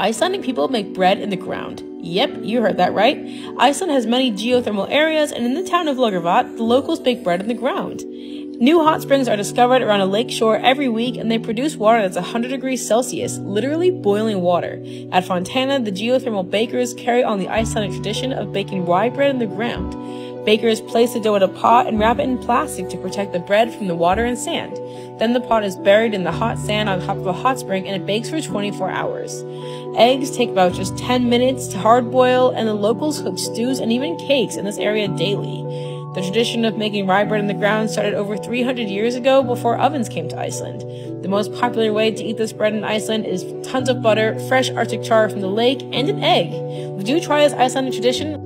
Icelandic people make bread in the ground. Yep, you heard that right. Iceland has many geothermal areas, and in the town of Laugardalr, the locals bake bread in the ground. New hot springs are discovered around a lake shore every week, and they produce water that's 100 degrees Celsius, literally boiling water. At Fontana, the geothermal bakers carry on the Icelandic tradition of baking rye bread in the ground. Bakers place the dough in a pot and wrap it in plastic to protect the bread from the water and sand. Then the pot is buried in the hot sand on top of a hot spring and it bakes for 24 hours. Eggs take about just 10 minutes to hard boil, and the locals cook stews and even cakes in this area daily. The tradition of making rye bread in the ground started over 300 years ago before ovens came to Iceland. The most popular way to eat this bread in Iceland is tons of butter, fresh Arctic char from the lake, and an egg. Would you try this Icelandic tradition?